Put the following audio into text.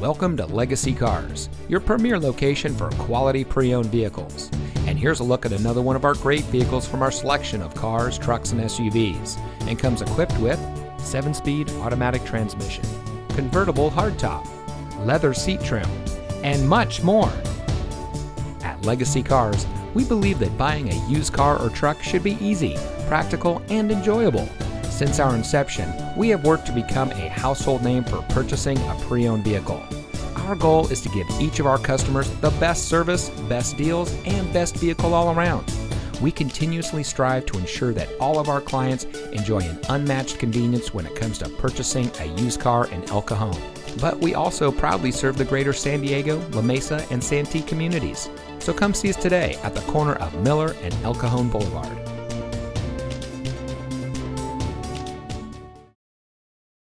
Welcome to Legacy Cars, your premier location for quality pre owned vehicles. And here's a look at another one of our great vehicles from our selection of cars, trucks, and SUVs, and comes equipped with 7 speed automatic transmission, convertible hardtop, leather seat trim, and much more. At Legacy Cars, we believe that buying a used car or truck should be easy, practical, and enjoyable. Since our inception, we have worked to become a household name for purchasing a pre owned vehicle. Our goal is to give each of our customers the best service, best deals, and best vehicle all around. We continuously strive to ensure that all of our clients enjoy an unmatched convenience when it comes to purchasing a used car in El Cajon. But we also proudly serve the greater San Diego, La Mesa, and Santee communities. So come see us today at the corner of Miller and El Cajon Boulevard.